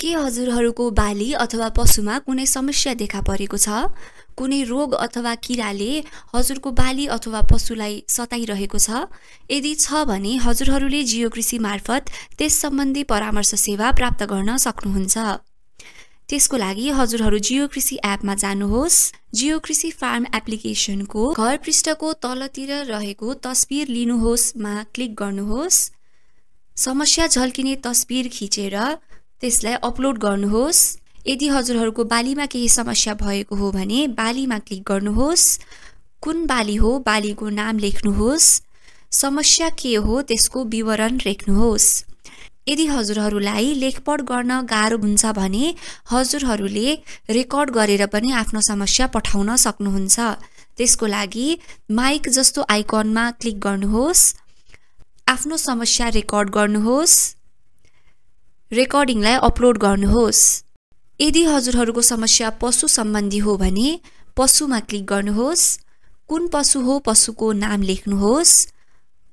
के हजुरहरूको बाली अथवा पशुमा कुनै समस्या देखा परेको छ? कुनै रोग अथवा किराले हजुरको बाली अथवा पशुलाई सताइरहेको छ? यदि छ भने हजुरहरूले जियो कृषि मार्फत त्यस सम्बन्धी परामर्श सेवा प्राप्त गर्न सक्नुहुन्छ। त्यसको लागि हजुरहरू जियो कृषि एपमा जानुहोस्। जियो कृषि फार्म एप्लिकेसनको घर पृष्ठको तलतिर रहेको तस्बिर लिनुहोस्मा क्लिक गर्नुहोस्। समस्या झल्किने तस्बिर खिचेर त्यसलाई अपलोड गर्नुहोस्। यदि हजुरहरूको बालीमा केही समस्या भएको हो भने बालीमा क्लिक गर्नुहोस्। कुन बाली हो बालीको नाम लेख्नुहोस्। समस्या के हो त्यसको विवरण लेख्नुहोस्। यदि हजुरहरूलाई लेखपढ गर्न गाह्रो हुन्छ भने हजुरहरूले रेकर्ड गरेर पनि आफ्नो समस्या पठाउन सक्नुहुन्छ। त्यसको लागि माइक जस्तो आइकनमा क्लिक गर्नुहोस्। आफ्नो समस्या रेकर्ड गर्नुहोस्। रेकर्डिङलाई अपलोड गर्नुहोस्। यदि हजुरहरूको समस्या पशु सम्बन्धी हो भने पशुमा क्लिक गर्नुहोस्। कुन पशु हो पशुको नाम लेख्नुहोस्।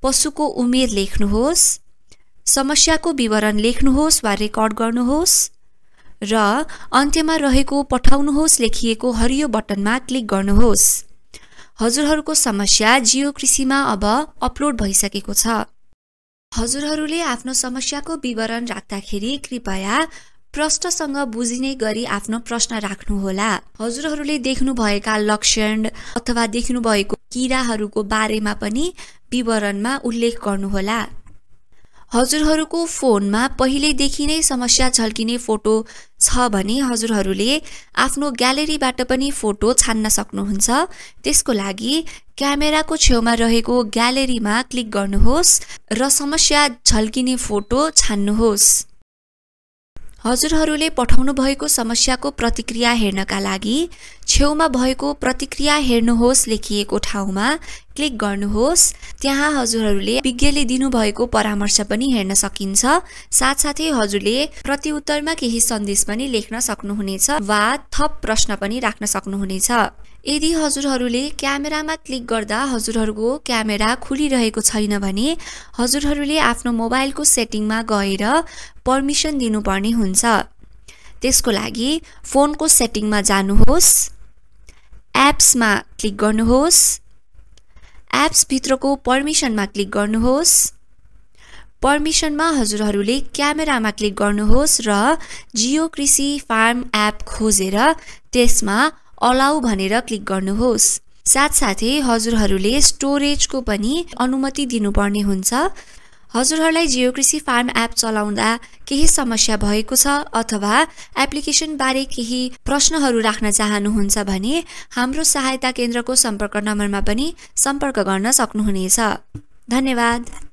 पशुको उमेर लेख्नुहोस्। समस्याको विवरण लेख्नुहोस् वा रेकर्ड गर्नुहोस्। र अन्त्यमा रहेको पठाउनुहोस् लेखिएको हरियो बटनमा क्लिक गर्नुहोस्। हजुरहरूको समस्या जियो कृषिमा अब अपलोड भइसकेको छ। हजुरहरूले आफ्नो समस्याको विवरण राख्दाखेरि कृपया प्रष्टसँग बुझिने गरी आफ्नो प्रश्न राख्नुहोला। हजुरहरूले देख्नुभएका लक्षण अथवा देख्नुभएको किराहरूको बारेमा पनि विवरणमा उल्लेख गर्नुहोला। हजुरहरूको फोनमा पहिल्यैदेखि नै समस्या झल्किने फोटो छ भने हजुरहरूले आफ्नो ग्यालेरीबाट पनि फोटो छान्न सक्नुहुन्छ। त्यसको लागि क्यामेराको छेउमा रहेको ग्यालेरीमा क्लिक गर्नुहोस् र समस्या झल्किने फोटो छान्नुहोस्। हजुरहरूले पठाउनु भएको समस्याको प्रतिक्रिया हेर्नका लागि छेउमा भएको प्रतिक्रिया हेर्नुहोस् लेखिएको ठाउँमा क्लिक गर्नुहोस्। त्यहाँ हजुरहरूले विज्ञले दिनुभएको परामर्श पनि हेर्न सकिन्छ। साथसाथै हजुरले प्रतिउत्तरमा केही सन्देश पनि लेख्न सक्नुहुनेछ वा थप प्रश्न पनि राख्न सक्नुहुनेछ। यदि हजुरहरूले क्यामेरामा क्लिक गर्दा हजुरहरूको क्यामेरा खुलिरहेको छैन भने हजुरहरूले आफ्नो मोबाइलको सेटिङमा गएर पर्मिसन दिनुपर्ने हुन्छ। त्यसको लागि फोनको सेटिङमा जानुहोस्। एप्समा क्लिक गर्नुहोस्। एप्सभित्रको पर्मिसनमा क्लिक गर्नुहोस्। पर्मिसनमा हजुरहरूले क्यामेरामा क्लिक गर्नुहोस् र जियो कृषि फार्म एप खोजेर त्यसमा अलाउ भनेर क्लिक गर्नुहोस्। साथसाथै हजुरहरूले स्टोरेजको पनि अनुमति दिनुपर्ने हुन्छ। हजुरहरूलाई जियो कृषि फार्म एप चलाउँदा केही समस्या भएको छ अथवा एप्लिकेसनबारे केही प्रश्नहरू राख्न चाहनुहुन्छ भने हाम्रो सहायता केन्द्रको सम्पर्क नम्बरमा पनि सम्पर्क गर्न सक्नुहुनेछ। धन्यवाद।